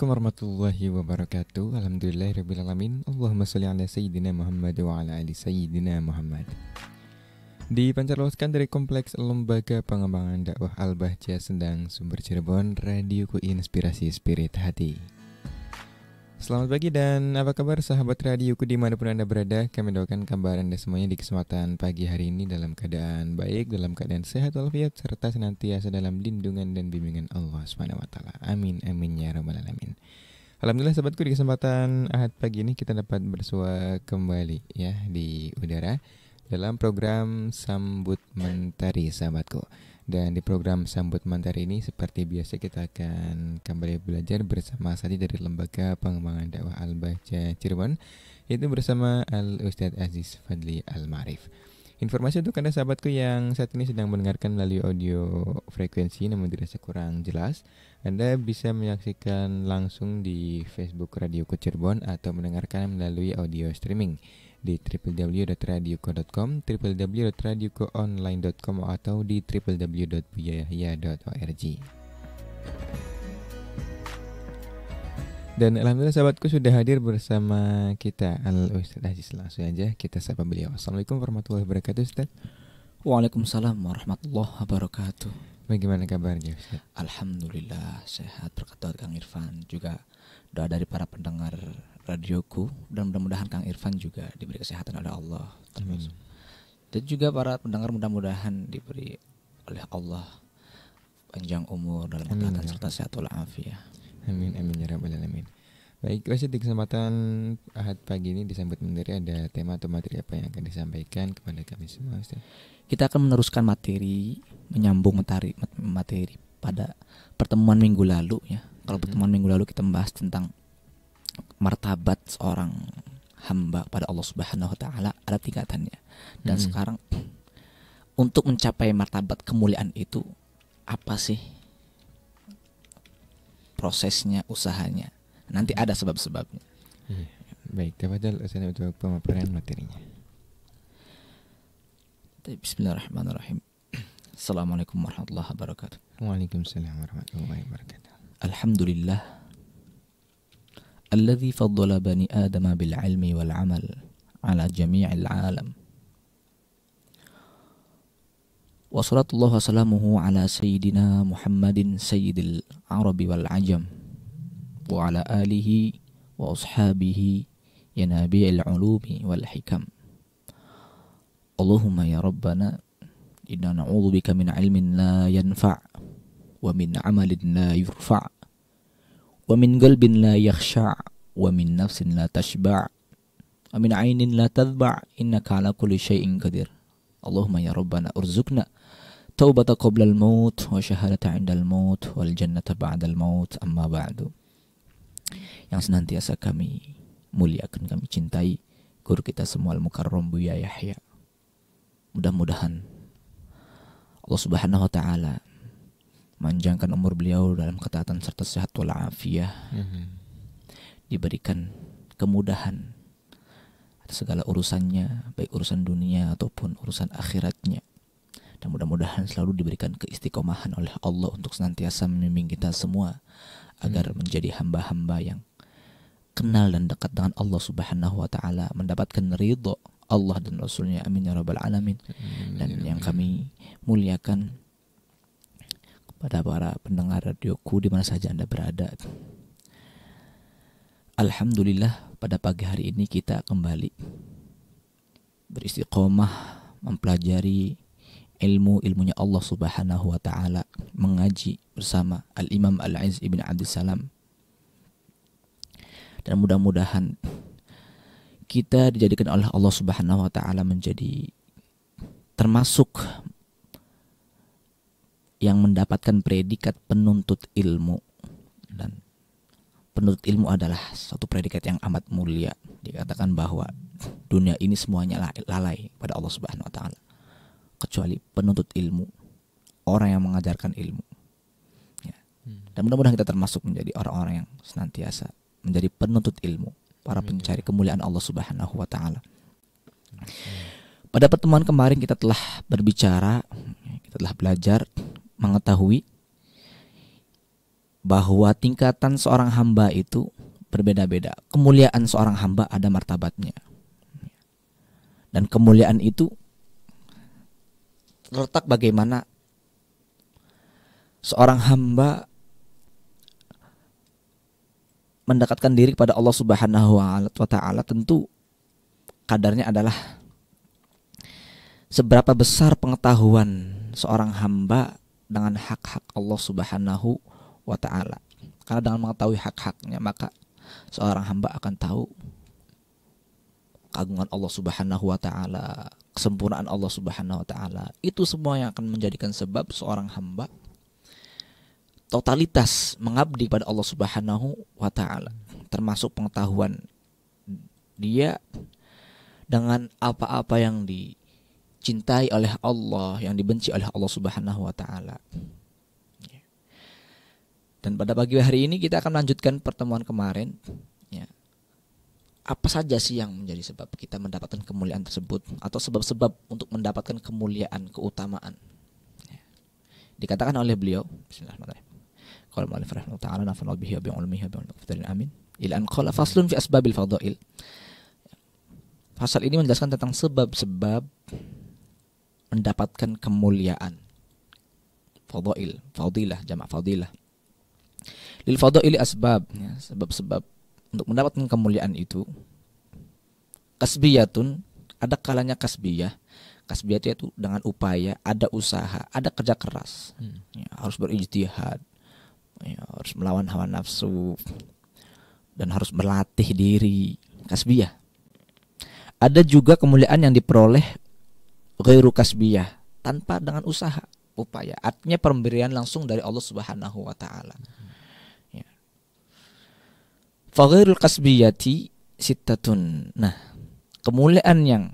Assalamualaikum warahmatullahi wabarakatuh. Alhamdulillahirrahmanirrahim Allahumma salli ala Sayyidina Muhammad wa ala ali Sayyidina Muhammad. Dipancarloskan dari Kompleks Lembaga Pengembangan Dakwah Al-Bahja Sendang Sumber Cirebon Radioku Inspirasi Spirit Hati Selamat pagi dan apa kabar sahabat radioku di mana pun anda berada? Kami doakan kabar anda semuanya di kesempatan pagi hari ini dalam keadaan baik, dalam keadaan sehat walafiat Serta senantiasa dalam lindungan dan bimbingan Allah SWT Amin, amin ya rabbal alamin. Alhamdulillah sahabatku di kesempatan ahad pagi ini kita dapat bersua kembali ya di udara Dalam program Sambut Mentari sahabatku dan di program Sambut Mentari ini seperti biasa kita akan kembali belajar bersama Sati dari Lembaga Pengembangan Dakwah Al-Bahja Cirebon Yaitu bersama Al-Ustadz Aziz Fadli Al-Marif. Informasi untuk Anda sahabatku yang saat ini sedang mendengarkan melalui audio frekuensi namun tidak kurang jelas Anda bisa menyaksikan langsung di Facebook Radio Cirebon atau mendengarkan melalui audio streaming di www.radioco.com, www.radiocoonline.com atau di www.buyaya.org. Dan alhamdulillah sahabatku sudah hadir bersama kita Al Ustaz Aziz langsung aja kita sapa beliau. Assalamualaikum warahmatullahi wabarakatuh Ustaz. Waalaikumsalam warahmatullahi wabarakatuh. Bagaimana kabarnya Ustaz? Alhamdulillah sehat berkat Kang Irfan juga doa dari para pendengar radioku dan mudah-mudahan Kang Irfan juga diberi kesehatan oleh Allah terus. Dan juga para pendengar mudah-mudahan diberi oleh Allah panjang umur dalam kesehatan serta sehat walafiat. Amin amin ya rabbal alamin. Baik, Ustaz di kesempatan Ahad pagi ini disambut menteri ada tema atau materi apa yang akan disampaikan kepada kami semua Ustaz? Kita akan meneruskan materi menyambung materi materi pada pertemuan minggu lalu ya. Kalau hmm. pertemuan minggu lalu kita membahas tentang martabat seorang hamba pada Allah Subhanahu wa taala ada tingkatannya. Dan hmm. sekarang untuk mencapai martabat kemuliaan itu apa sih prosesnya, usahanya? Nanti ada sebab-sebabnya. Iya. Baik, tafadhal saya untuk pemaparan materinya. Bismillahirrahmanirrahim. Assalamualaikum warahmatullahi wabarakatuh. Waalaikumsalam warahmatullahi wabarakatuh. Alhamdulillah الذي فضل بني آدم بالعلم والعمل على جميع العالم. وصلاة الله وسلامه على سيدنا محمد سيد العرب والعجم وعلى آله وأصحابه ينابيع العلوم والحكم. اللهم يا ربنا إنا نعوذ بك من علم لا ينفع ومن عمل لا يرفع ومن قلب لا يخشع ومن نفس لا تشبع ومن عين لا تذبع. إنك على كل شيء قدير. اللهم يا ربنا ارزقنا توبة قبل الموت وشهادة عند الموت والجنة بعد الموت. أما بعد yang senantiasa kami muliakan kami cintai guru kita semua Al-Mukarram Buya Yahya. Mudah-mudahan Allah Subhanahu wa taala manjangkan umur beliau dalam ketaatan serta sehat walafiat. Mm-hmm. diberikan kemudahan atas segala urusannya baik urusan dunia ataupun urusan akhiratnya. Dan mudah-mudahan selalu diberikan keistiqomahan oleh Allah untuk senantiasa membimbing kita semua agar hmm. menjadi hamba-hamba yang kenal dan dekat dengan Allah Subhanahu wa taala mendapatkan ridho Allah dan Rasulnya. Amin ya rabbal alamin. Dan ya yang kami muliakan pada para pendengar radioku di mana saja Anda berada. Alhamdulillah pada pagi hari ini kita kembali beristiqomah mempelajari ilmu-ilmunya Allah Subhanahu wa taala, mengaji bersama Al-Imam Al-Aziz Ibn Abdul Salam. Dan mudah-mudahan kita dijadikan oleh Allah Subhanahu wa taala menjadi termasuk yang mendapatkan predikat penuntut ilmu. Dan penuntut ilmu adalah satu predikat yang amat mulia. Dikatakan bahwa dunia ini semuanya lalai pada Allah Subhanahu wa taala. Kecuali penuntut ilmu orang yang mengajarkan ilmu. Ya. Hmm. dan mudah-mudahan kita termasuk menjadi orang-orang yang senantiasa menjadi penuntut ilmu para pencari kemuliaan Allah Subhanahu wa taala. Pada pertemuan kemarin kita telah berbicara kita telah belajar mengetahui bahwa tingkatan seorang hamba itu berbeda-beda. Kemuliaan seorang hamba ada martabatnya. Dan kemuliaan itu terletak bagaimana seorang hamba mendekatkan diri kepada Allah Subhanahu wa taala tentu kadarnya adalah seberapa besar pengetahuan seorang hamba dengan hak-hak Allah Subhanahu wa taala. Karena dengan mengetahui hak-haknya maka seorang hamba akan tahu keagungan Allah Subhanahu wa taala, kesempurnaan Allah Subhanahu wa taala. Itu semua yang akan menjadikan sebab seorang hamba totalitas mengabdi pada Allah Subhanahu wa taala, termasuk pengetahuan dia dengan apa-apa yang dicintai oleh Allah, yang dibenci oleh Allah Subhanahu wa taala. Dan pada pagi hari ini kita akan melanjutkan pertemuan kemarin ya. Apa saja sih yang menjadi sebab kita mendapatkan kemuliaan tersebut atau sebab-sebab untuk mendapatkan kemuliaan, keutamaan. Ya. Dikatakan oleh beliau, bismillahirrahmanirrahim. Qala mu'allif rahimahullah ta'ala bihi wa amin. Ila an faslun fi asbabil. Pasal ini menjelaskan tentang sebab-sebab mendapatkan kemuliaan. Fadail, fadilah, jamak fadilah. Lil fadaili asbab, ya, sebab-sebab untuk mendapatkan kemuliaan itu. Kasbiyatun, ada kalanya kasbiyah. Kasbiyah itu dengan upaya, ada usaha, ada kerja keras. Hmm. Ya, harus berijtihad, ya, harus melawan hawa nafsu dan harus berlatih diri kasbiyah ada juga kemuliaan yang diperoleh ghairu kasbiyah tanpa dengan usaha upaya artinya pemberian langsung dari Allah Subhanahu wa taala ya. Faghairul kasbiyati sittatun nah kemuliaan yang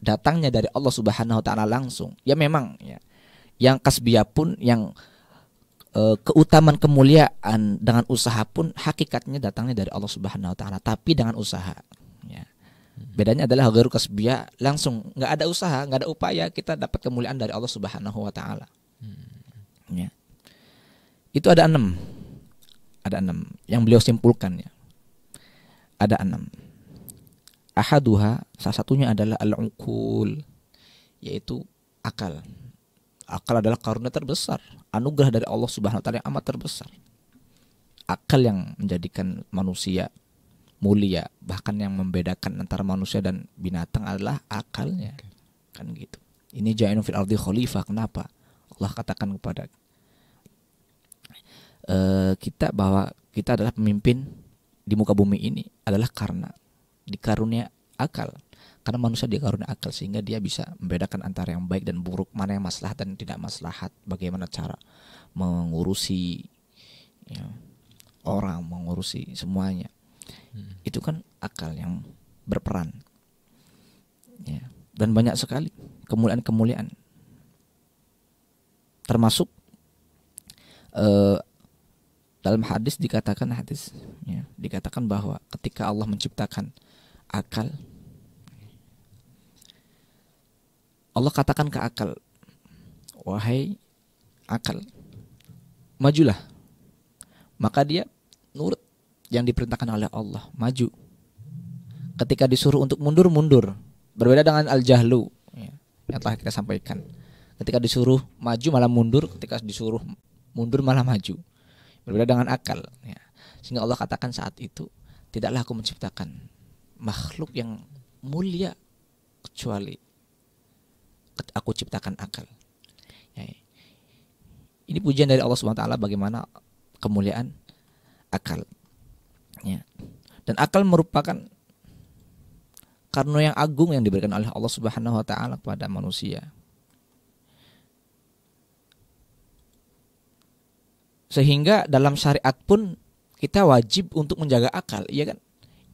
datangnya dari Allah Subhanahu wa taala langsung ya memang ya yang kasbiyah pun yang e, keutamaan kemuliaan dengan usaha pun hakikatnya datangnya dari Allah Subhanahu wa taala tapi dengan usaha ya. Bedanya adalah ghairu kasbiyah langsung nggak ada usaha, nggak ada upaya kita dapat kemuliaan dari Allah Subhanahu wa taala. Ya. Itu ada enam. Ada enam yang beliau simpulkan ya. Ada enam. Ahaduha salah satunya adalah al-uqul yaitu akal Akal adalah karunia terbesar, anugerah dari Allah Subhanahu wa taala yang amat terbesar. Akal yang menjadikan manusia mulia, bahkan yang membedakan antara manusia dan binatang adalah akalnya. Kan gitu. Ini ja'inu fil ardi khalifah. Kenapa? Allah katakan kepada uh, kita bahwa kita adalah pemimpin di muka bumi ini adalah karena dikarunia akal karena manusia dikaruniai akal sehingga dia bisa membedakan antara yang baik dan buruk mana yang maslahat dan tidak maslahat bagaimana cara mengurusi ya, orang mengurusi semuanya hmm. itu kan akal yang berperan ya dan banyak sekali kemuliaan-kemuliaan termasuk uh, dalam hadis dikatakan hadis ya, dikatakan bahwa ketika Allah menciptakan akal Allah katakan ke akal, wahai akal, majulah. Maka dia nurut yang diperintahkan oleh Allah, maju. Ketika disuruh untuk mundur, mundur. Berbeda dengan al-jahlu ya, yang telah kita sampaikan. Ketika disuruh maju malah mundur, ketika disuruh mundur malah maju. Berbeda dengan akal. Ya. Sehingga Allah katakan saat itu, tidaklah aku menciptakan makhluk yang mulia kecuali aku ciptakan akal. Ya, ini pujian dari Allah Taala bagaimana kemuliaan akal. Ya. Dan akal merupakan karunia yang agung yang diberikan oleh Allah Subhanahu Wa Taala kepada manusia. Sehingga dalam syariat pun kita wajib untuk menjaga akal, iya kan?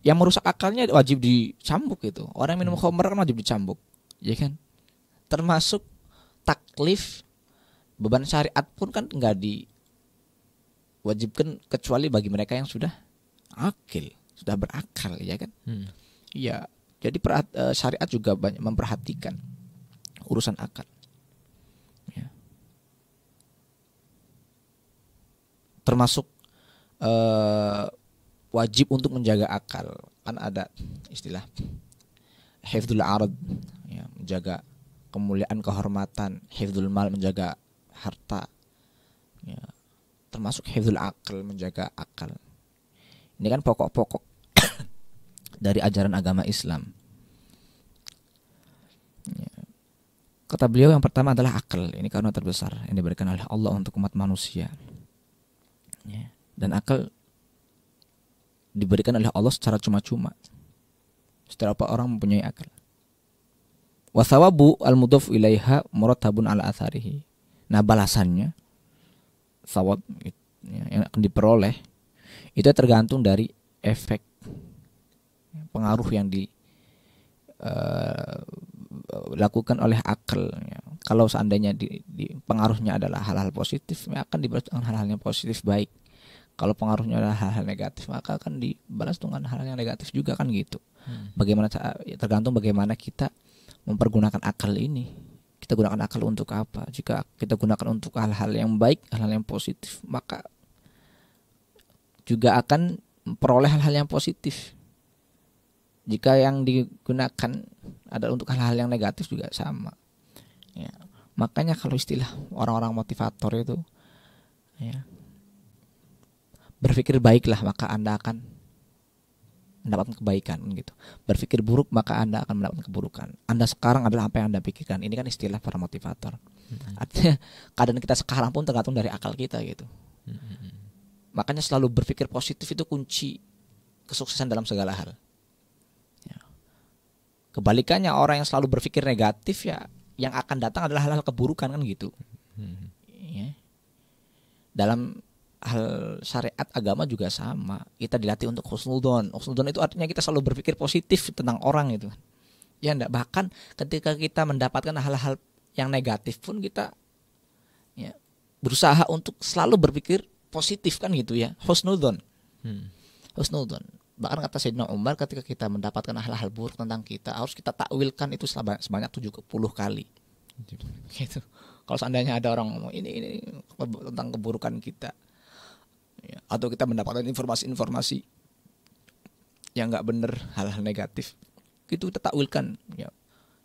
Yang merusak akalnya wajib dicambuk itu. Orang minum khamr kan wajib dicambuk, ya kan? termasuk taklif beban syariat pun kan nggak diwajibkan kecuali bagi mereka yang sudah akil sudah berakal ya kan hmm. iya jadi perhat, uh, syariat juga banyak memperhatikan urusan akal ya. termasuk eh, wajib untuk menjaga akal. Kan ada istilah hifdzul arad ya, menjaga kemuliaan kehormatan, hifdzul mal menjaga harta. Ya, termasuk hifdzul akal menjaga akal. Ini kan pokok-pokok dari ajaran agama Islam. Ya. Kata beliau yang pertama adalah akal. Ini karena terbesar yang diberikan oleh Allah untuk umat manusia. Ya. Dan akal diberikan oleh Allah secara cuma-cuma. Setiap orang mempunyai akal. Wasawabu al mudhaf ilaiha muratabun ala atharihi. Nah balasannya sawab ya, yang akan diperoleh itu tergantung dari efek pengaruh yang di uh, dilakukan oleh akal ya. kalau seandainya di, di pengaruhnya adalah hal-hal positif maka akan dibalas dengan hal-hal yang positif baik kalau pengaruhnya adalah hal-hal negatif maka akan dibalas dengan hal-hal yang negatif juga kan gitu hmm. bagaimana ya, tergantung bagaimana kita mempergunakan akal ini kita gunakan akal untuk apa jika kita gunakan untuk hal-hal yang baik hal-hal yang positif maka juga akan memperoleh hal-hal yang positif. Jika yang digunakan adalah untuk hal-hal yang negatif juga sama. Ya. Makanya kalau istilah orang-orang motivator itu ya berpikir baiklah maka anda akan mendapatkan kebaikan gitu. Berpikir buruk maka anda akan mendapatkan keburukan. Anda sekarang adalah apa yang anda pikirkan. Ini kan istilah para motivator. Hmm. artinya keadaan kita sekarang pun tergantung dari akal kita gitu. Hmm. Makanya selalu berpikir positif itu kunci kesuksesan dalam segala hal Kebalikannya orang yang selalu berpikir negatif ya yang akan datang adalah hal-hal keburukan kan gitu. Hmm. Ya. Dalam hal syariat agama juga sama. Kita dilatih untuk husnudon. Husnudon itu artinya kita selalu berpikir positif tentang orang itu. Ya enggak bahkan ketika kita mendapatkan hal-hal yang negatif pun kita ya berusaha untuk selalu berpikir positif kan gitu ya. Husnudon. Hmm. Husnudon bahkan kata Sayyidina Umar ketika kita mendapatkan hal-hal buruk tentang kita harus kita takwilkan itu sebanyak 70 kali. Gitu. Kalau seandainya ada orang ngomong ini ini tentang keburukan kita. Ya, atau kita mendapatkan informasi-informasi yang nggak benar hal-hal negatif. Itu kita takwilkan. Ya.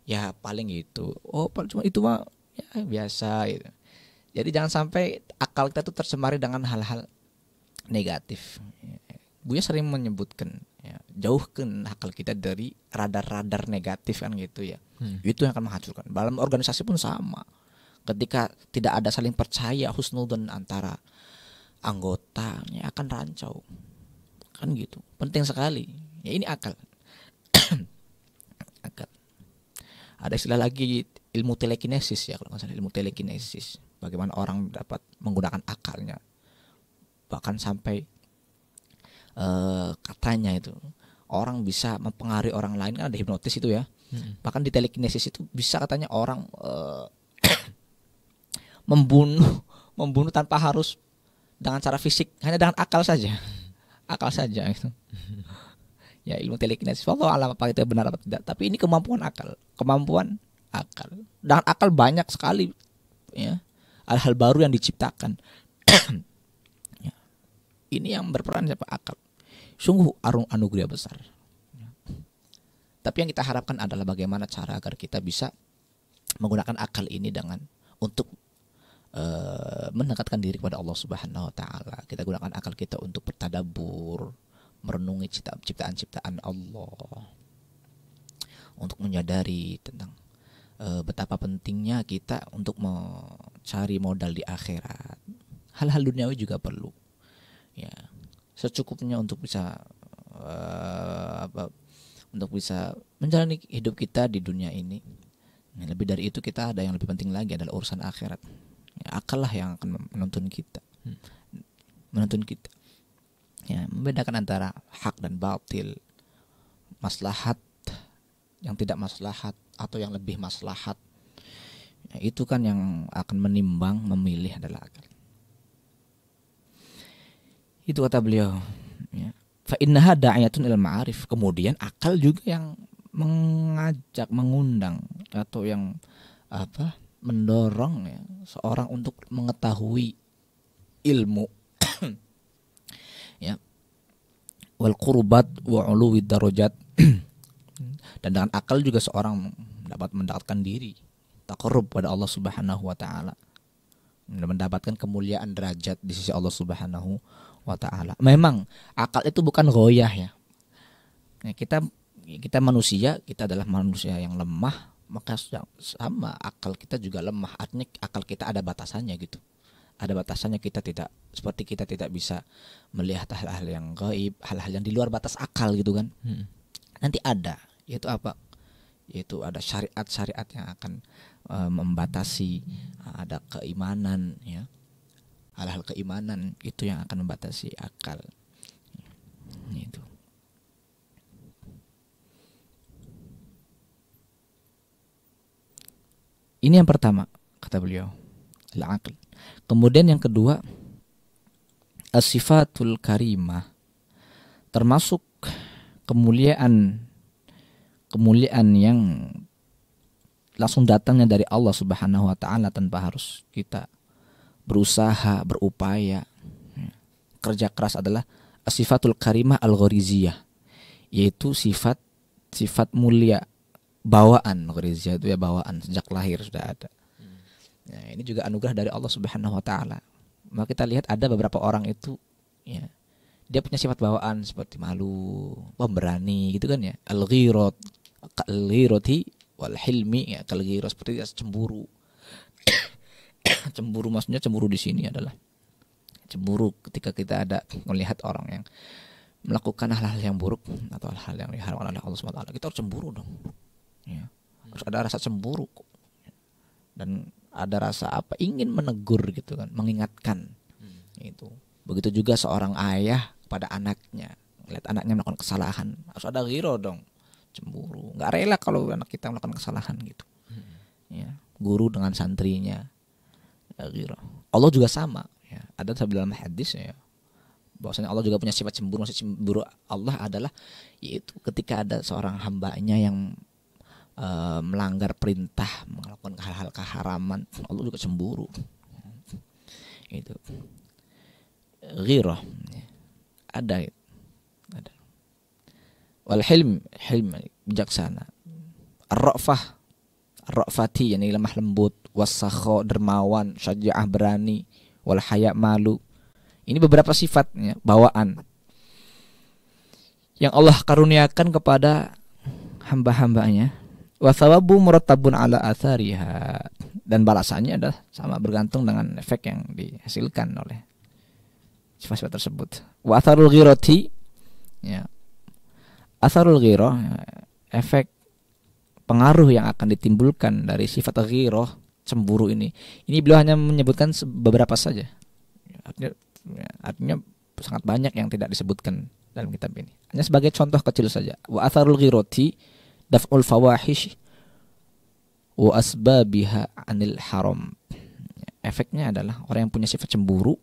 Ya paling itu oh cuma itu mah ya biasa gitu jadi jangan sampai akal kita tuh tercemari dengan hal-hal negatif Buya sering menyebutkan ya, jauhkan akal kita dari radar-radar negatif kan gitu ya. Hmm. Itu yang akan menghancurkan. Dalam organisasi pun sama. Ketika tidak ada saling percaya husnudon antara anggotanya akan rancau. Kan gitu. Penting sekali. Ya ini akal. akal. Ada istilah lagi ilmu telekinesis ya kalau nggak salah ilmu telekinesis. Bagaimana orang dapat menggunakan akalnya. Bahkan sampai uh, katanya itu orang bisa mempengaruhi orang lain. Kan ada hipnotis itu ya. Hmm. bahkan di telekinesis itu bisa katanya orang uh, membunuh membunuh tanpa harus dengan cara fisik. Hanya dengan akal saja. Akal saja itu. Ya ilmu telekinesis. Allah alam apa itu benar apa tidak. Tapi ini kemampuan akal. Kemampuan akal. Dengan akal banyak sekali ya hal-hal baru yang diciptakan ya. ini yang berperan siapa akal Sungguh arung anugerah besar. Tapi yang kita harapkan adalah bagaimana cara agar kita bisa menggunakan akal ini dengan untuk uh, mendekatkan diri kepada Allah Subhanahu wa taala. Kita gunakan akal kita untuk bertadabur, merenungi ciptaan-ciptaan Allah. Untuk menyadari tentang uh, betapa pentingnya kita untuk mencari modal di akhirat. Hal-hal duniawi juga perlu. Ya, secukupnya untuk bisa uh, apa untuk bisa menjalani hidup kita di dunia ini. Nah, lebih dari itu kita ada yang lebih penting lagi adalah urusan akhirat. Ya, akal lah yang akan menuntun kita, hmm. menuntun kita. Ya, membedakan antara hak dan batil, maslahat yang tidak maslahat atau yang lebih maslahat. Ya, itu kan yang akan menimbang memilih adalah akal. Itu kata beliau. Ya. Fa innaha da'ayatun ilal ma'arif. Kemudian akal juga yang mengajak, mengundang atau yang apa? mendorong ya seorang untuk mengetahui ilmu ya wal qurbat wa uluwid darajat dan dengan akal juga seorang dapat mendapatkan diri takarrub pada Allah Subhanahu wa taala mendapatkan kemuliaan derajat di sisi Allah Subhanahu wa taala. Memang akal itu bukan goyah ya. Nah, kita kita manusia, kita adalah manusia yang lemah, maka sama akal kita juga lemah. Artinya akal kita ada batasannya gitu. Ada batasannya kita tidak seperti kita tidak bisa melihat hal-hal yang gaib, hal-hal yang di luar batas akal gitu kan. Hmm. Nanti ada, yaitu apa? Yaitu ada syariat-syariat yang akan uh, membatasi uh, ada keimanan ya. Hal-hal keimanan itu yang akan membatasi akal. Itu. Ini yang pertama kata beliau, al-aql. Kemudian yang kedua, as-sifatul karimah termasuk kemuliaan kemuliaan yang langsung datangnya dari Allah Subhanahu wa taala tanpa harus kita berusaha, berupaya. Kerja keras adalah sifatul karimah al-ghariziyah yaitu sifat sifat mulia bawaan ghariziyah itu ya bawaan sejak lahir sudah ada. Nah, ini juga anugerah dari Allah Subhanahu wa taala. Maka kita lihat ada beberapa orang itu ya dia punya sifat bawaan seperti malu, pemberani gitu kan ya. Al-ghirat, al-ghirati wal hilmi ya. Kalgira seperti cemburu. cemburu maksudnya cemburu di sini adalah cemburu ketika kita ada melihat orang yang melakukan hal-hal yang buruk atau hal-hal yang diharamkan oleh Allah SWT kita harus cemburu dong. Ya. Harus ada rasa cemburu dan ada rasa apa? Ingin menegur gitu kan mengingatkan. Hmm. itu. Begitu juga seorang ayah pada anaknya. Lihat anaknya melakukan kesalahan. Harus ada giro dong. Cemburu. Nggak rela kalau anak kita melakukan kesalahan gitu. Hmm. ya. Guru dengan santrinya. Ya, giro Allah juga sama. Ya. Ada dalam hadis ya. Bahwasanya Allah juga punya sifat cemburu. Maksud cemburu Allah adalah yaitu ketika ada seorang hambanya yang uh, melanggar perintah melakukan hal-hal keharaman Allah juga cemburu. Itu ghirah ada. Ada. Wal hilm hilm bijaksana. Ar-ra'fah. Yani lemah lembut. Wasakho dermawan syaja'ah berani. Wal haya malu. Ini beberapa sifatnya bawaan. Yang Allah karuniakan kepada hamba-hambanya. Wasawabu murattabun ala athariha. Dan balasannya adalah sama bergantung dengan efek yang dihasilkan oleh sifat-sifat tersebut. Wa atharul ghirati ya. Atharul ghirah ya, efek pengaruh yang akan ditimbulkan dari sifat ghirah cemburu ini. Ini beliau hanya menyebutkan beberapa saja. Artinya, ya, artinya sangat banyak yang tidak disebutkan dalam kitab ini. Hanya sebagai contoh kecil saja. Wa atharul ghirati daf'ul fawahish wa asbabiha anil haram. Efeknya adalah orang yang punya sifat cemburu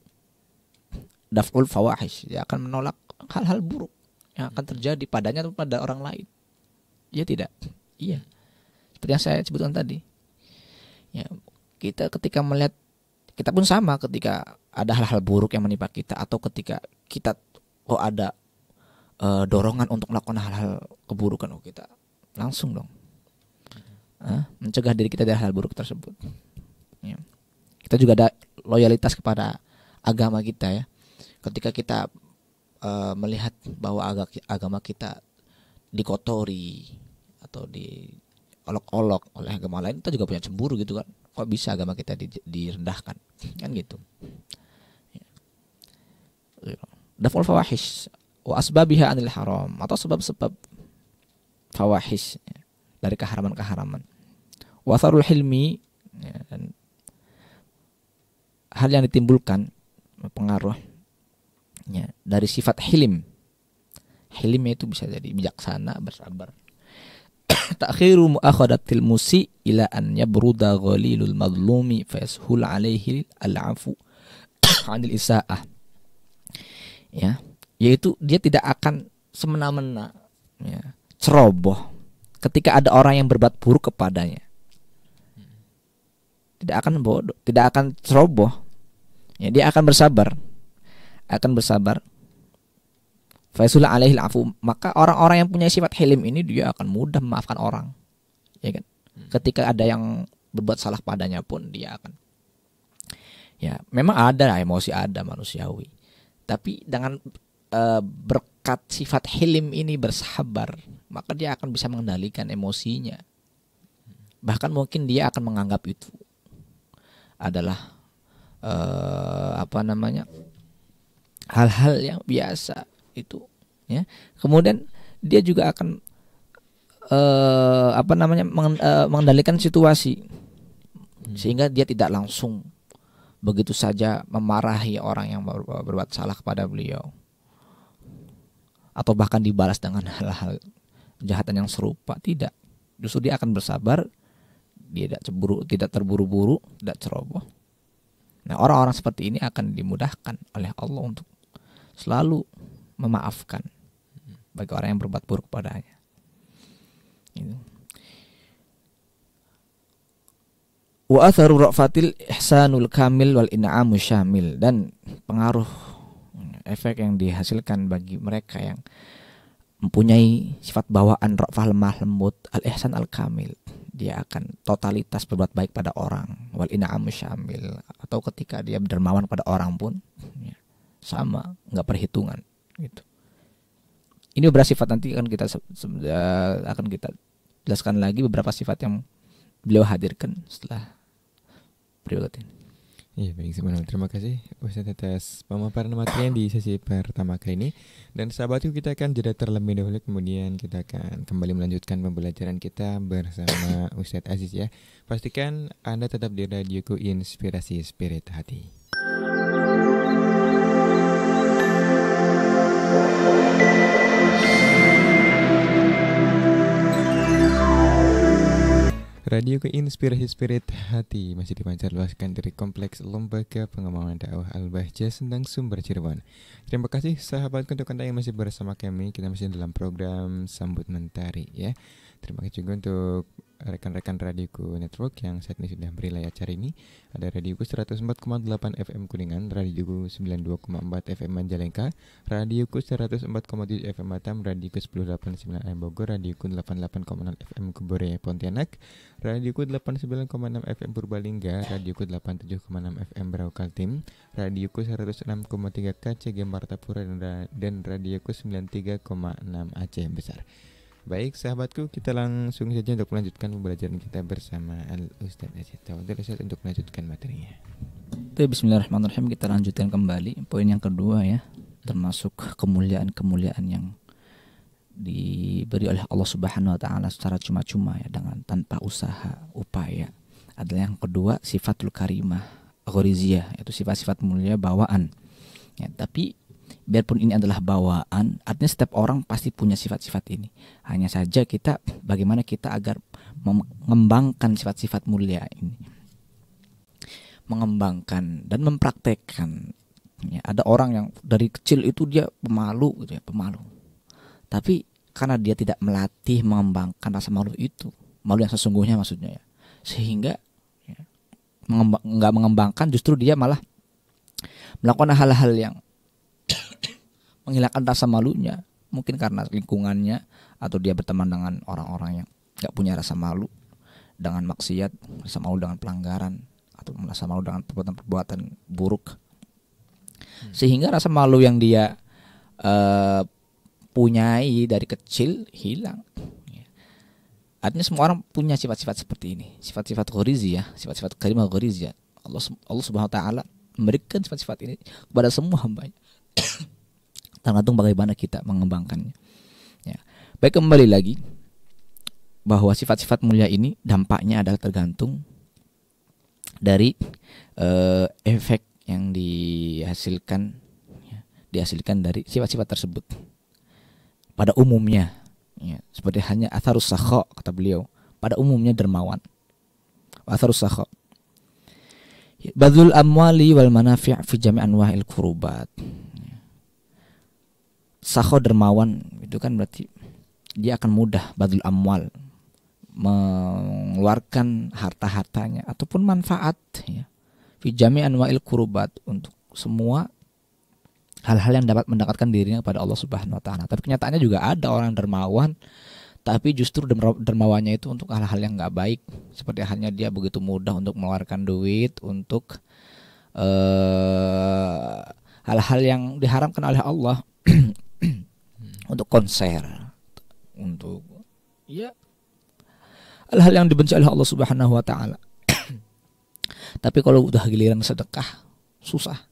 daf'ul fawahish. Dia akan menolak hal-hal buruk yang akan terjadi padanya atau pada orang lain. Ya tidak? Iya. Seperti yang saya sebutkan tadi. Ya kita ketika melihat kita pun sama ketika ada hal-hal buruk yang menimpa kita atau ketika kita oh ada uh, dorongan untuk melakukan hal-hal keburukan oh kita langsung dong uh, mencegah diri kita dari hal buruk tersebut. Ya. kita juga ada loyalitas kepada agama kita ya ketika kita uh, melihat bahwa agama kita dikotori atau diolok-olok oleh agama lain kita juga punya cemburu gitu kan. Kok bisa agama kita di, direndahkan? Kan gitu. Ya. daful fawahish wa asbabiha anil haram atau sebab-sebab fawahish ya, dari keharaman-keharaman. Wasarul hilmi ya, dan hal yang ditimbulkan pengaruh ya, dari sifat hilim. Hilim itu bisa jadi bijaksana, bersabar. Takhiru muakhadatil musi ila an yabruda ghalilul madlumi fayashul alaihi al-afu anil isaah. Ya, yaitu dia tidak akan semena-mena ya, ceroboh ketika ada orang yang berbuat buruk kepadanya. Tidak akan bodoh, tidak akan ceroboh. Ya, dia akan bersabar akan bersabar. Faisul alaihi afu maka orang-orang yang punya sifat hilim ini dia akan mudah memaafkan orang. Ya kan? Ketika ada yang berbuat salah padanya pun dia akan. Ya memang ada emosi ada manusiawi. Tapi dengan uh, berkat sifat hilim ini bersabar maka dia akan bisa mengendalikan emosinya. Bahkan mungkin dia akan menganggap itu adalah uh, apa namanya hal-hal yang biasa itu ya. Kemudian dia juga akan uh, apa namanya mengendalikan situasi. Hmm. sehingga dia tidak langsung begitu saja memarahi orang yang ber berbuat salah kepada beliau. Atau bahkan dibalas dengan hal-hal kejahatan yang serupa. Tidak. Justru dia akan bersabar. Dia tidak cemburu tidak terburu-buru tidak ceroboh. Nah orang-orang seperti ini akan dimudahkan oleh Allah untuk selalu memaafkan bagi orang yang berbuat buruk padanya. Itu wa atharu ra'fatil ihsanul kamil wal in'amu syamil. Dan pengaruh efek yang dihasilkan bagi mereka yang mempunyai sifat bawaan ra'fah lemah lembut al ihsan al kamil. Dia akan totalitas berbuat baik pada orang wal in'amu syamil. Atau ketika dia dermawan pada orang pun ya, sama nggak perhitungan gitu. Ini beberapa sifat nanti akan kita akan kita jelaskan lagi beberapa sifat yang beliau hadirkan setelah berikut ini. Iya baik sebenarnya terima kasih Ustaz atas pemaparan materi yang di sesi pertama kali ini. Dan sahabatku kita akan jeda terlebih dahulu. Kemudian kita akan kembali melanjutkan pembelajaran kita bersama Ustadz Aziz ya. Pastikan anda tetap di radioku Inspirasi Spirit Hati. Radio Keinspirasi Spirit Hati masih dipancar luaskan dari Kompleks Lembaga Pengembangan Dakwah Al-Bahja Sendang Sumber Cirebon. Terima kasih sahabat untuk Anda yang masih bersama kami. Kita masih dalam program Sambut Mentari ya. Terima kasih juga untuk rekan-rekan radioku network yang saat ini sudah beri acara ini. Ada radioku 104,8 FM Kuningan, radioku 92,4 FM Majalengka, radioku 104,7 FM Batam, radioku 1089 AM Bogor, radioku 88,6 FM Kubore Pontianak, radioku 89,6 FM Purbalingga, radioku 87,6 FM Berau Kaltim, radioku 106,3 KCG Martapura dan radioku 93,6 Aceh Besar. Baik sahabatku, kita langsung saja untuk melanjutkan pembelajaran kita bersama Al Ustaz Aziz Ustaz untuk melanjutkan materinya. Oke, Bismillahirrahmanirrahim kita lanjutkan kembali poin yang kedua ya, termasuk kemuliaan-kemuliaan yang diberi oleh Allah Subhanahu wa taala secara cuma-cuma ya dengan tanpa usaha, upaya. Adalah yang kedua sifatul karimah, ghoriziyah, yaitu sifat-sifat mulia bawaan. Ya, tapi biarpun ini adalah bawaan, artinya setiap orang pasti punya sifat-sifat ini. Hanya saja kita bagaimana kita agar mengembangkan sifat-sifat mulia ini. Mengembangkan dan mempraktekkan. Ya, ada orang yang dari kecil itu dia pemalu gitu ya, pemalu. Tapi karena dia tidak melatih mengembangkan rasa malu itu, malu yang sesungguhnya maksudnya ya. Sehingga ya, mengembang, nggak mengembangkan justru dia malah melakukan hal-hal yang menghilangkan rasa malunya. Mungkin karena lingkungannya atau dia berteman dengan orang-orang yang nggak punya rasa malu dengan maksiat rasa malu dengan pelanggaran atau merasa malu dengan perbuatan-perbuatan buruk. Hmm. sehingga rasa malu yang dia uh, punyai dari kecil hilang. Ya. artinya semua orang punya sifat-sifat seperti ini. Sifat-sifat ghorizi ya sifat-sifat karimah ghorizi ya Allah Allah Subhanahu wa taala memberikan sifat-sifat ini kepada semua hambanya tergantung bagaimana kita mengembangkannya. Ya. Baik kembali lagi bahwa sifat-sifat mulia ini dampaknya adalah tergantung dari uh, efek yang dihasilkan ya, dihasilkan dari sifat-sifat tersebut. Pada umumnya ya, seperti hanya atharus sakho kata beliau pada umumnya dermawan. Atharus sakho badul amwali wal manafi' fi jami' anwa'il kurubat Saho dermawan itu kan berarti dia akan mudah badul amwal mengeluarkan harta-hartanya ataupun manfaat ya. Fi anwa'il kurubat untuk semua hal-hal yang dapat mendekatkan dirinya kepada Allah Subhanahu wa taala. Tapi kenyataannya juga ada orang dermawan tapi justru dermawannya itu untuk hal-hal yang nggak baik. Seperti halnya dia begitu mudah untuk mengeluarkan duit untuk uh, hal-hal yang diharamkan oleh Allah untuk konser untuk ya hal-hal yang dibenci oleh Allah Subhanahu wa taala. Tapi kalau udah giliran sedekah susah.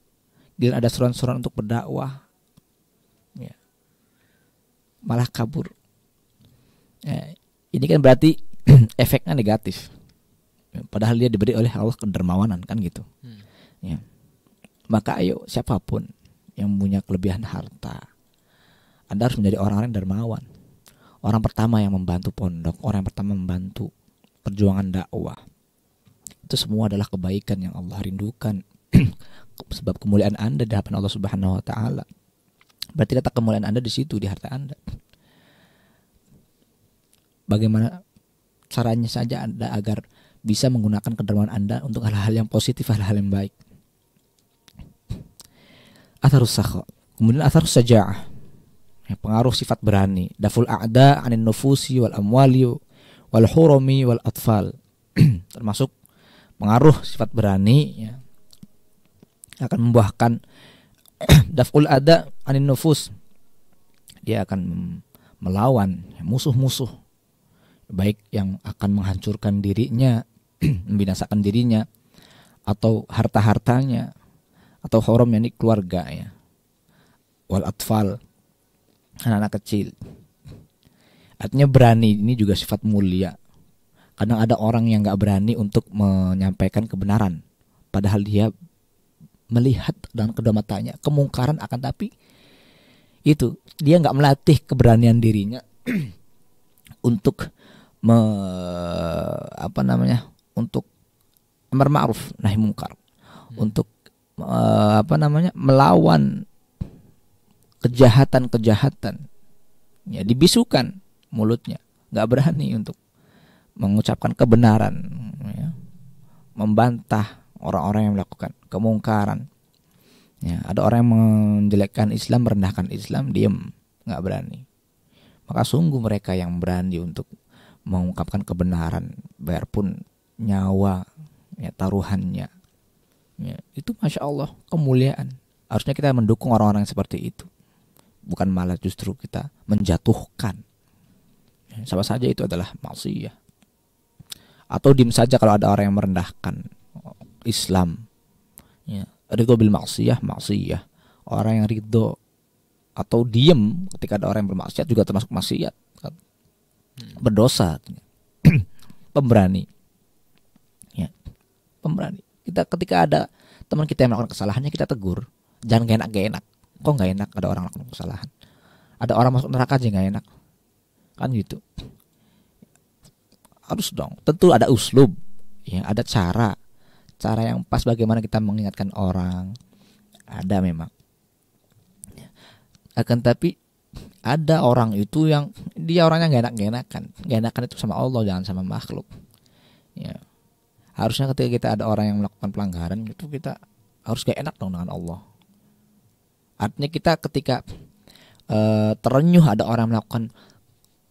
Giliran ada suran-suran untuk berdakwah ya. Malah kabur. Ya, ini kan berarti efeknya negatif. Padahal dia diberi oleh Allah kedermawanan kan gitu. Hmm. Ya. Maka ayo siapa pun yang punya kelebihan harta, Anda harus menjadi orang-orang dermawan. Orang pertama yang membantu pondok, orang yang pertama membantu perjuangan dakwah. Itu semua adalah kebaikan yang Allah rindukan. Sebab kemuliaan Anda di hadapan Allah Subhanahu wa taala. Berarti letak kemuliaan Anda di situ di harta Anda. Bagaimana caranya saja Anda agar bisa menggunakan kedermawan Anda untuk hal-hal yang positif, hal-hal yang baik. Atharus sakha. Kemudian atharus saja'ah. Ya, pengaruh sifat berani. Daful a'da anin nufusi wal amwali wal hurumi wal atfal. Termasuk pengaruh sifat berani ya, akan membuahkan daful ada anin nufus. Dia akan melawan musuh-musuh baik yang akan menghancurkan dirinya, membinasakan dirinya atau harta-hartanya atau horom ini keluarga ya. Wal atfal anak-anak kecil. Artinya berani ini juga sifat mulia. Kadang ada orang yang nggak berani untuk menyampaikan kebenaran, padahal dia melihat dengan kedua matanya kemungkaran akan tapi itu dia nggak melatih keberanian dirinya untuk me, apa namanya untuk amar ma'ruf nahi mungkar hmm. untuk uh, apa namanya melawan kejahatan-kejahatan. Ya dibisukan mulutnya. Nggak berani untuk mengucapkan kebenaran ya. membantah orang-orang yang melakukan kemungkaran. Ya ada orang yang menjelekkan Islam merendahkan Islam diem. Nggak berani. Maka sungguh mereka yang berani untuk mengungkapkan kebenaran biarpun nyawa ya taruhannya. Ya, itu masya Allah kemuliaan. Harusnya kita mendukung orang-orang seperti itu bukan malah justru kita menjatuhkan. Sama saja itu adalah maksiyah atau dim saja kalau ada orang yang merendahkan Islam. Ya ridho bil maksiyah maksiyah orang yang ridho atau diem ketika ada orang yang bermaksiat juga termasuk maksiat. Berdosa. Pemberani. Ya pemberani. Kita ketika ada teman kita yang melakukan kesalahannya kita tegur. Jangan gak enak gak enak kok nggak enak? Ada orang melakukan kesalahan. Ada orang masuk neraka aja nggak enak. Kan gitu. Harus dong. Tentu ada uslub. Ya ada cara. Cara yang pas bagaimana kita mengingatkan orang. Ada memang. Akan tapi ada orang itu yang dia orangnya nggak enak gak enakan. Gak enakan itu sama Allah jangan sama makhluk. Ya. Harusnya ketika kita ada orang yang melakukan pelanggaran itu kita harus gak enak dong dengan Allah Artinya kita ketika uh, terenyuh ada orang melakukan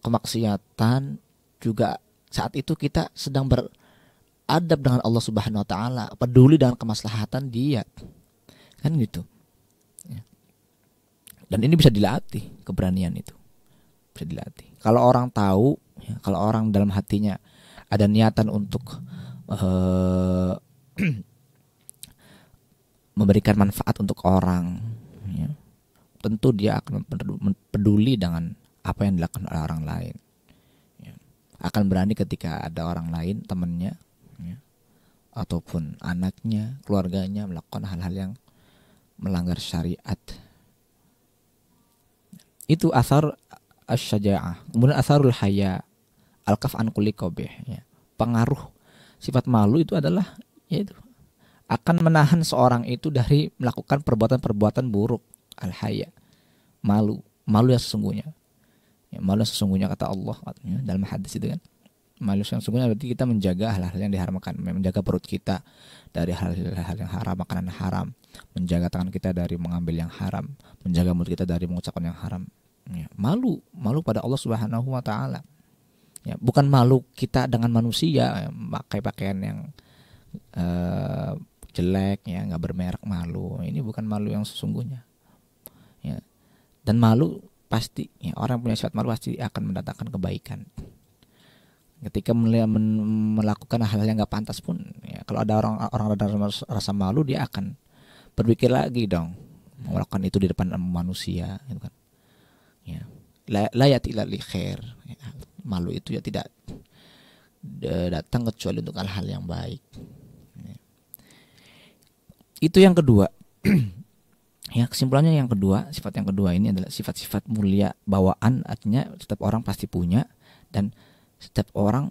kemaksiatan juga saat itu kita sedang beradab dengan Allah Subhanahu wa taala, peduli dengan kemaslahatan dia. Kan gitu. Ya. Dan ini bisa dilatih keberanian itu. Bisa dilatih. Kalau orang tahu, ya, kalau orang dalam hatinya ada niatan untuk uh, memberikan manfaat untuk orang, ya, tentu dia akan peduli dengan apa yang dilakukan oleh orang lain. Ya. Akan berani ketika ada orang lain, temannya, ya, ataupun anaknya, keluarganya melakukan hal-hal yang melanggar syariat. Itu asar asyaja'ah. Kemudian asarul haya, al-kaf an ya. Pengaruh sifat malu itu adalah yaitu akan menahan seorang itu dari melakukan perbuatan-perbuatan buruk. Al haya malu. Malu yang sesungguhnya. Ya, malu yang sesungguhnya kata Allah katanya dalam hadis itu kan. Malu yang sungguhnya berarti kita menjaga hal-hal yang diharamkan. Menjaga perut kita dari hal-hal yang haram makanan haram. Menjaga tangan kita dari mengambil yang haram. Menjaga mulut kita dari mengucapkan yang haram. Ya, malu. Malu pada Allah Subhanahu wa taala. Ya bukan malu kita dengan manusia ya, pakai pakaian yang uh, jelek ya nggak bermerek malu. Ini bukan malu yang sesungguhnya. Ya. Dan malu pasti ya, orang punya sifat malu pasti akan mendatangkan kebaikan. Ketika melakukan hal-hal yang nggak pantas pun ya kalau ada orang orang ada rasa malu dia akan berpikir lagi dong. Melakukan itu di depan manusia gitu kan. Ya. Layat li khair. Ya, malu itu ya tidak datang kecuali untuk hal-hal yang baik. Itu yang kedua ya kesimpulannya yang kedua sifat yang kedua ini adalah sifat-sifat mulia bawaan artinya setiap orang pasti punya dan setiap orang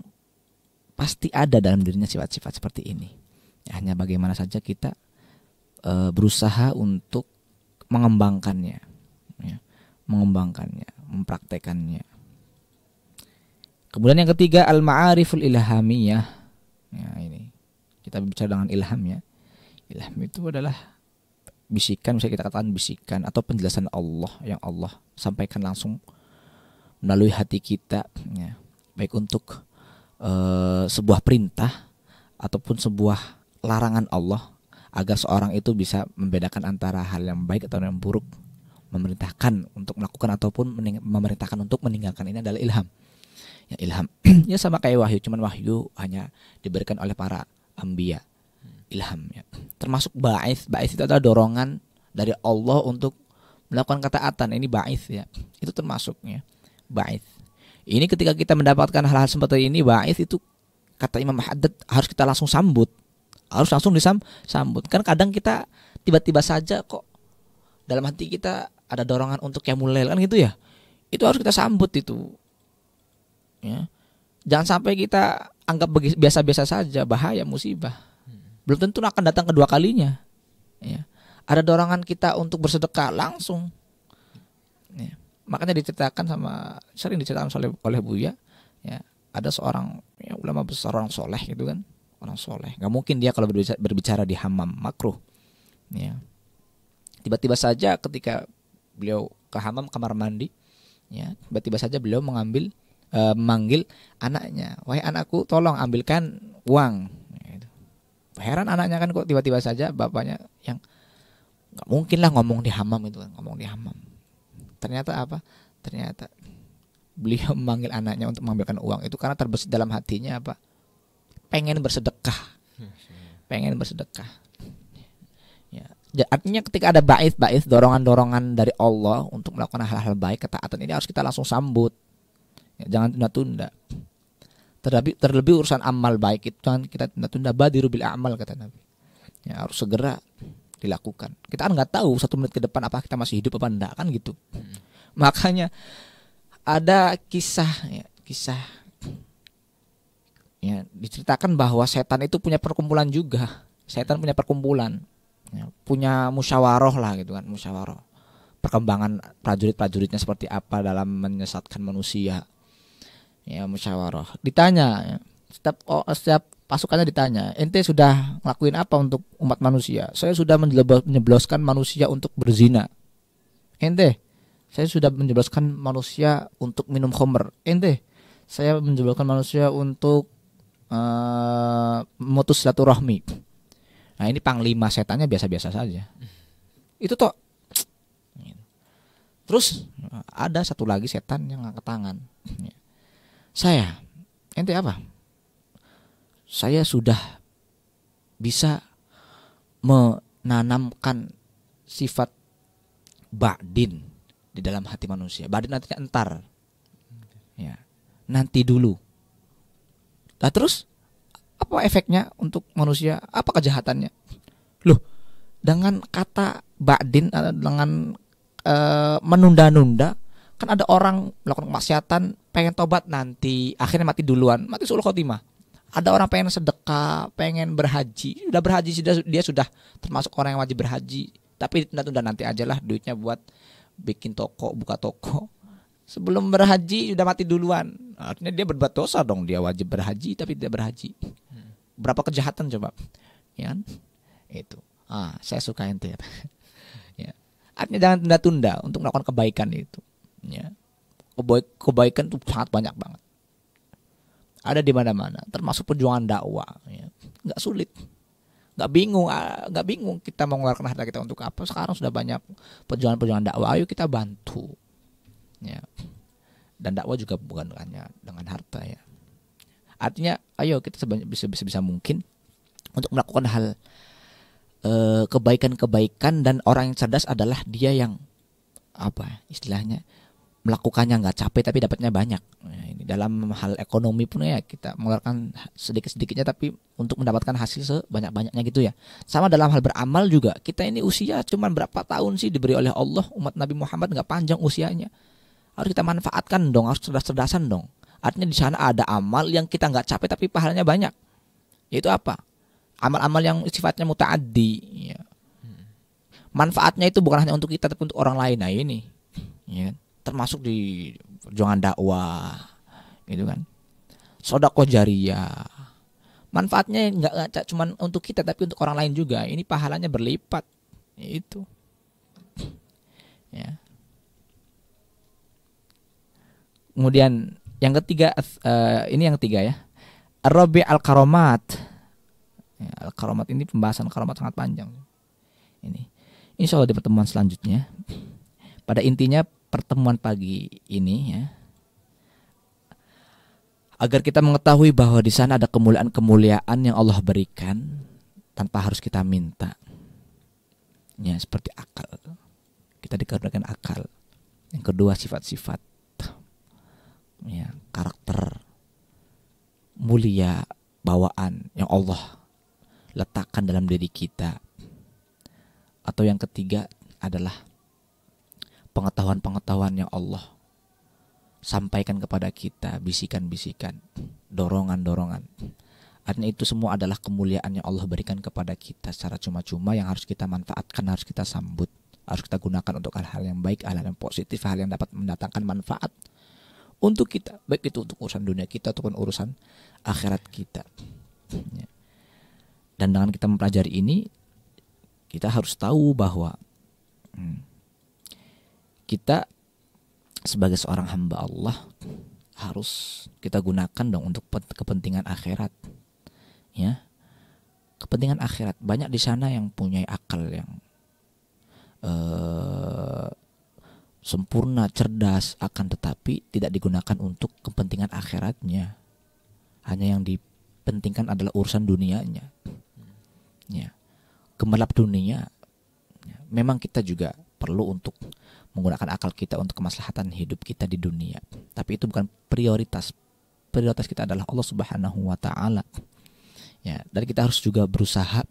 pasti ada dalam dirinya sifat-sifat seperti ini. Ya, hanya bagaimana saja kita e, berusaha untuk mengembangkannya, ya, mengembangkannya, mempraktekannya. Kemudian yang ketiga al-ma'ariful ilhamiyah. Ya, ini kita bicara dengan ilham ya. Ilham itu adalah bisikan, bisa kita katakan bisikan atau penjelasan Allah yang Allah sampaikan langsung melalui hati kita. Ya. Baik untuk uh, sebuah perintah ataupun sebuah larangan Allah agar seorang itu bisa membedakan antara hal yang baik atau yang buruk memerintahkan untuk melakukan ataupun memerintahkan untuk meninggalkan ini adalah ilham. Ya ilham. Ya sama kayak wahyu cuman wahyu hanya diberikan oleh para ambia ilham ya termasuk ba'is ba'is itu adalah dorongan dari Allah untuk melakukan ketaatan ini ba'is ya itu termasuknya ba'is ini ketika kita mendapatkan hal-hal seperti ini, ba'is itu kata Imam Haddad harus kita langsung sambut. Harus langsung disambut. Kan kadang kita tiba-tiba saja kok dalam hati kita ada dorongan untuk yang mulai kan gitu ya. Itu harus kita sambut itu. Ya. Jangan sampai kita anggap biasa-biasa saja, bahaya musibah. Belum tentu akan datang kedua kalinya. Ya. Ada dorongan kita untuk bersedekah langsung. Ya makanya diceritakan sama sering diceritakan oleh oleh Buya ya ada seorang ya, ulama besar orang soleh gitu kan orang soleh nggak mungkin dia kalau berbicara, berbicara di hamam makruh ya tiba-tiba saja ketika beliau ke hamam kamar mandi ya tiba-tiba saja beliau mengambil uh, memanggil anaknya wahai anakku tolong ambilkan uang. Heran anaknya kan kok tiba-tiba saja bapaknya yang nggak mungkin lah ngomong di hamam itu kan ngomong di hamam ternyata apa? Ternyata beliau memanggil anaknya untuk mengambilkan uang itu karena terbesit dalam hatinya apa? Pengen bersedekah. Pengen bersedekah. Ya artinya ketika ada bait bait dorongan dorongan dari Allah untuk melakukan hal-hal baik ketaatan ini harus kita langsung sambut. Ya, jangan tunda-tunda terlebih terlebih urusan amal baik itu kan kita tunda-tunda badiru bil amal kata Nabi ya harus segera dilakukan. Kita kan nggak tahu satu menit ke depan apa kita masih hidup apa enggak kan gitu. Hmm. Makanya ada kisah ya, kisah ya diceritakan bahwa setan itu punya perkumpulan juga. Setan punya perkumpulan. Ya, punya musyawarah lah gitu kan, musyawarah. Perkembangan prajurit-prajuritnya seperti apa dalam menyesatkan manusia. Ya, musyawarah. Ditanya ya, setiap oh, setiap pasukannya ditanya, ente sudah ngelakuin apa untuk umat manusia? Saya sudah menjebloskan manusia untuk berzina. Ente, saya sudah menjebloskan manusia untuk minum khamr. Ente, saya menjebloskan manusia untuk uh, memutus silaturahmi. Nah ini panglima setannya biasa-biasa saja. Itu toh. Terus ada satu lagi setan yang angkat tangan. Saya, ente apa? saya sudah bisa menanamkan sifat ba'din di dalam hati manusia. Ba'din artinya entar. Ya. Nanti dulu. Nah terus apa efeknya untuk manusia? Apa kejahatannya? Loh, dengan kata ba'din eh, dengan uh, menunda-nunda kan ada orang melakukan kemaksiatan pengen tobat nanti akhirnya mati duluan mati sul khotimah ada orang pengen sedekah, pengen berhaji, sudah berhaji sudah dia sudah termasuk orang yang wajib berhaji. Tapi tunda-tunda nanti aja lah duitnya buat bikin toko, buka toko. sebelum berhaji sudah mati duluan. Artinya dia berbuat dosa dong, dia wajib berhaji tapi tidak berhaji. Berapa kejahatan coba? Ya kan? Itu. Ah, saya suka ente. ya. Artinya jangan tunda-tunda untuk melakukan kebaikan itu. Ya. Kebaik, kebaikan itu sangat banyak banget. Ada di mana-mana, termasuk perjuangan dakwah. Ya. Nggak sulit nggak bingung ah, nggak bingung kita mengeluarkan harta kita untuk apa sekarang sudah banyak perjuangan-perjuangan dakwah ayo kita bantu ya dan dakwah juga bukan hanya dengan harta ya artinya ayo kita sebanyak bisa bisa bisa mungkin untuk melakukan hal eh, kebaikan-kebaikan dan orang yang cerdas adalah dia yang apa istilahnya melakukannya nggak capek tapi dapatnya banyak. Nah, ini dalam hal ekonomi pun ya kita mengeluarkan sedikit-sedikitnya tapi untuk mendapatkan hasil sebanyak-banyaknya gitu ya. Sama dalam hal beramal juga kita ini usia cuma berapa tahun sih diberi oleh Allah umat Nabi Muhammad nggak panjang usianya. Harus kita manfaatkan dong, harus cerdas-cerdasan dong. Artinya di sana ada amal yang kita nggak capek tapi pahalanya banyak. Yaitu apa? Amal-amal yang sifatnya mutaaddi. Ya. Manfaatnya itu bukan hanya untuk kita tapi untuk orang lain. Nah ini, ya kan? Termasuk di perjuangan dakwah gitu kan. Sodako jariah. Manfaatnya nggak cuma untuk kita tapi untuk orang lain juga. Ini pahalanya berlipat. Itu. Ya. Kemudian yang ketiga uh, ini yang ketiga ya. Robi al karomat ya, al karomat ini pembahasan karomat sangat panjang. Ini. Insya Allah di pertemuan selanjutnya. Pada intinya pertemuan pagi ini ya agar kita mengetahui bahwa di sana ada kemuliaan-kemuliaan yang Allah berikan tanpa harus kita minta. Ya, seperti akal. Kita dikaruniakan akal. Yang kedua sifat-sifat ya, karakter mulia bawaan yang Allah letakkan dalam diri kita. Atau yang ketiga adalah pengetahuan-pengetahuan yang Allah sampaikan kepada kita, bisikan-bisikan, dorongan-dorongan. Artinya itu semua adalah kemuliaan yang Allah berikan kepada kita secara cuma-cuma yang harus kita manfaatkan, harus kita sambut, harus kita gunakan untuk hal-hal yang baik, hal-hal yang positif, hal yang dapat mendatangkan manfaat untuk kita, baik itu untuk urusan dunia kita ataupun urusan akhirat kita. Ya. Dan dengan kita mempelajari ini, kita harus tahu bahwa hmm, kita sebagai seorang hamba Allah harus kita gunakan dong untuk kepentingan akhirat ya. Kepentingan akhirat. Banyak di sana yang punya akal yang uh, sempurna cerdas akan tetapi tidak digunakan untuk kepentingan akhiratnya. Hanya yang dipentingkan adalah urusan dunianya ya. Gemerlap dunia ya. memang kita juga perlu untuk menggunakan akal kita untuk kemaslahatan hidup kita di dunia. Tapi itu bukan prioritas. Prioritas kita adalah Allah Subhanahu wa taala. Ya, dan kita harus juga berusaha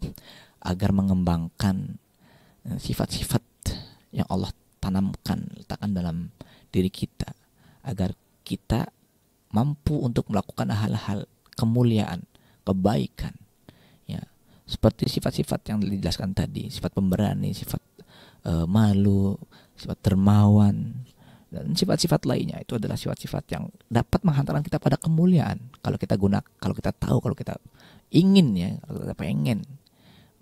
agar mengembangkan eh, sifat-sifat yang Allah tanamkan, letakkan dalam diri kita agar kita mampu untuk melakukan hal-hal kemuliaan, kebaikan. Ya, seperti sifat-sifat yang dijelaskan tadi, sifat pemberani, sifat uh, malu, sifat dermawan dan sifat-sifat lainnya. Itu adalah sifat-sifat yang dapat menghantarkan kita pada kemuliaan. Kalau kita guna kalau kita tahu kalau kita ingin ya kalau kita pengen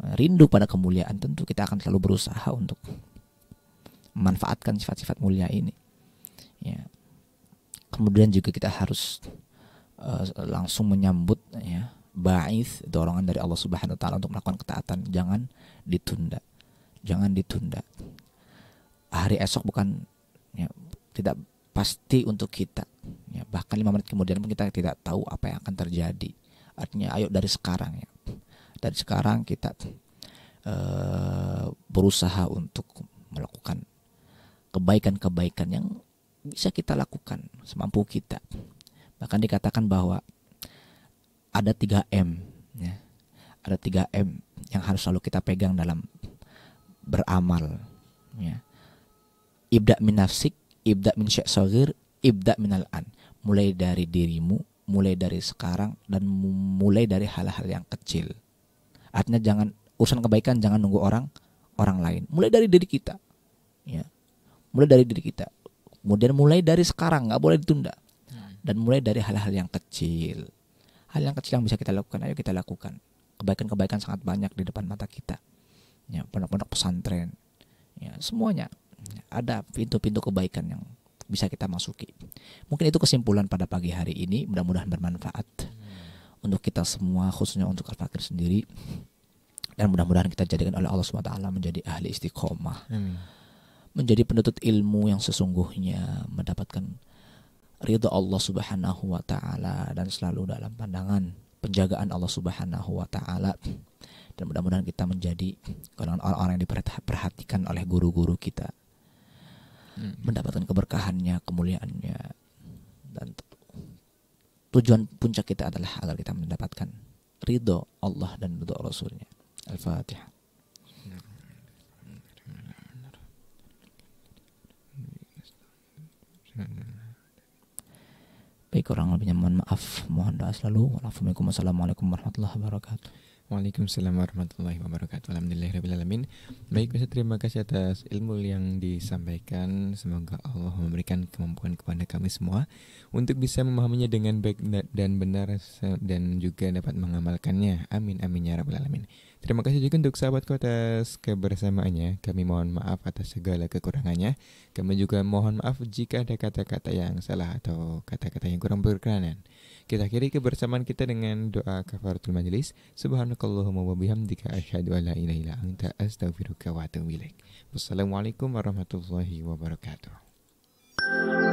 eh, rindu pada kemuliaan tentu kita akan selalu berusaha untuk memanfaatkan sifat-sifat mulia ini. Ya. Kemudian juga kita harus uh, langsung menyambut ya dorongan dari Allah Subhanahu wa taala untuk melakukan ketaatan. Jangan ditunda jangan ditunda. Hari esok bukan ya, tidak pasti untuk kita. Ya, bahkan lima menit kemudian pun kita tidak tahu apa yang akan terjadi. Artinya ayo dari sekarang ya. Dari sekarang kita uh, berusaha untuk melakukan kebaikan-kebaikan yang bisa kita lakukan semampu kita. Bahkan dikatakan bahwa ada 3 M ya. Ada 3 M yang harus selalu kita pegang dalam beramal ya ibda min nafsik ibda min syek sogir ibda minal an mulai dari dirimu mulai dari sekarang dan mulai dari hal-hal yang kecil artinya jangan urusan kebaikan jangan nunggu orang orang lain mulai dari diri kita ya mulai dari diri kita Kemudian mulai dari sekarang nggak boleh ditunda. Dan mulai dari hal-hal yang kecil. Hal yang kecil yang bisa kita lakukan, ayo kita lakukan. Kebaikan-kebaikan sangat banyak di depan mata kita. Ya, pondok-pondok pesantren. Ya, semuanya ada pintu-pintu kebaikan yang bisa kita masuki. Mungkin itu kesimpulan pada pagi hari ini. Mudah-mudahan bermanfaat untuk kita semua, khususnya untuk al-fakir sendiri. Dan mudah-mudahan kita jadikan oleh Allah SWT menjadi ahli istiqomah. Menjadi penuntut ilmu yang sesungguhnya mendapatkan ridho Allah Subhanahu wa taala dan selalu dalam pandangan penjagaan Allah Subhanahu wa taala dan mudah-mudahan kita menjadi orang-orang yang diperhatikan oleh guru-guru kita. Mendapatkan keberkahannya kemuliaannya. Dan tujuan puncak kita adalah agar kita mendapatkan ridho Allah dan ridho Rasulnya. Al-Fatihah. Baik orang lebihnya mohon maaf. Mohon doa selalu. Wassalamualaikum warahmatullahi wabarakatuh Waalaikumsalam warahmatullahi wabarakatuh Alhamdulillahirrahmanirrahim Baik Ustaz terima kasih atas ilmu yang disampaikan Semoga Allah memberikan kemampuan kepada kami semua Untuk bisa memahaminya dengan baik dan benar Dan juga dapat mengamalkannya Amin amin ya rabbal alamin Terima kasih juga untuk sahabatku atas kebersamaannya. Kami mohon maaf atas segala kekurangannya. Kami juga mohon maaf jika ada kata-kata yang salah atau kata-kata yang kurang berkenan. Kita akhiri kebersamaan kita dengan doa kafaratul majelis. Subhanakallahumma wa bihamdika asyhadu an la ilaha illa anta astaghfiruka wa atubu ilaik. Wassalamualaikum warahmatullahi wabarakatuh.